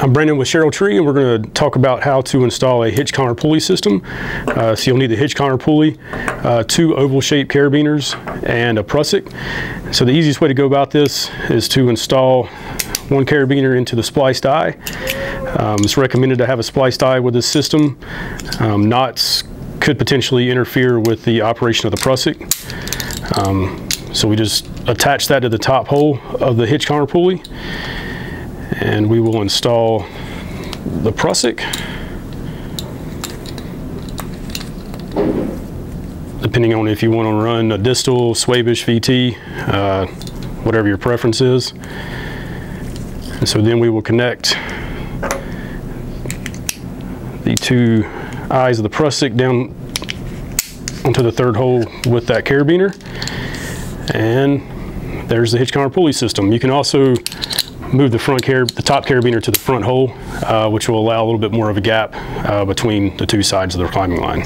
I'm Brandon with Sherrill Tree and we're going to talk about how to install a hitch climber pulley system. Uh, so you'll need the hitch climber pulley, uh, two oval shaped carabiners and a prusik. So the easiest way to go about this is to install one carabiner into the spliced eye. Um, it's recommended to have a spliced eye with this system. Um, knots could potentially interfere with the operation of the prusik. Um, so we just attach that to the top hole of the hitch climber pulley and we will install the prusik. Depending on if you want to run a Distel, Schwabisch VT, uh, whatever your preference is. And so then we will connect the two eyes of the prusik down onto the third hole with that carabiner. And there's the hitch pulley system. You can also move the front car the top carabiner to the front hole, uh, which will allow a little bit more of a gap uh, between the two sides of the climbing line.